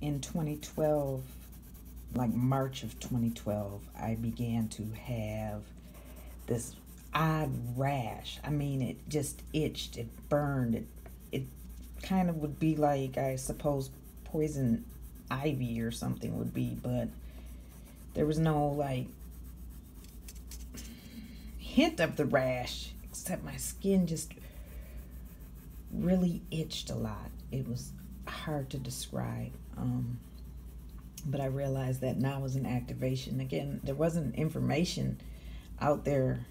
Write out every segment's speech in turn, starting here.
in 2012, like March of 2012, I began to have this odd rash. I mean, it just itched, it burned, it, it kind of would be like, I suppose, poison ivy or something would be, but there was no like hint of the rash, except my skin just really itched a lot. It was hard to describe. Um, but I realized that now was an activation. Again, there wasn't information out there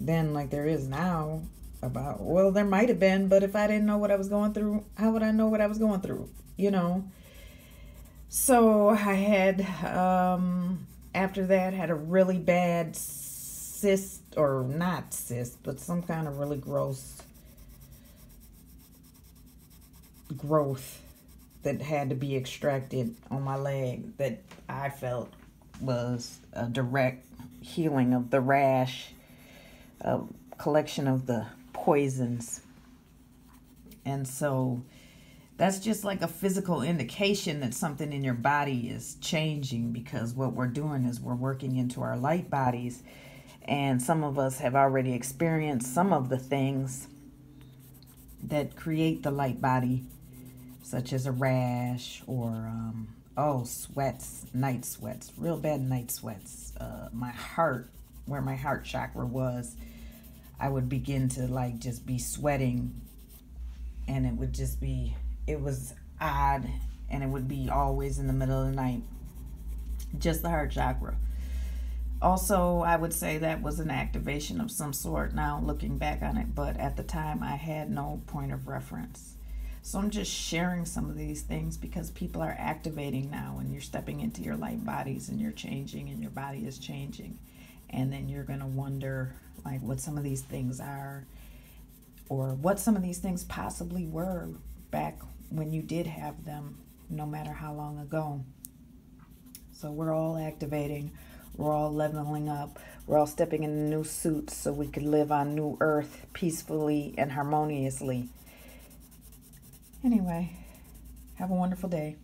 then like there is now about, well, there might have been, but if I didn't know what I was going through, how would I know what I was going through? You know? So I had, um, after that, had a really bad cyst, or not cyst, but some kind of really gross growth that had to be extracted on my leg that I felt was a direct healing of the rash, a collection of the poisons. And so that's just like a physical indication that something in your body is changing because what we're doing is we're working into our light bodies. And some of us have already experienced some of the things that create the light body such as a rash or um, oh sweats night sweats real bad night sweats. Uh, my heart where my heart chakra was i would begin to like just be sweating. And it would just be it was odd and it would be always in the middle of the night. Just the heart chakra. Also i would say that was an activation of some sort now looking back on it but at the time i had no point of reference so I'm just sharing some of these things because people are activating now and you're stepping into your light bodies and you're changing and your body is changing. And then you're going to wonder like what some of these things are or what some of these things possibly were back when you did have them no matter how long ago. So we're all activating, we're all leveling up, we're all stepping in new suits so we could live on new earth peacefully and harmoniously. Anyway, have a wonderful day.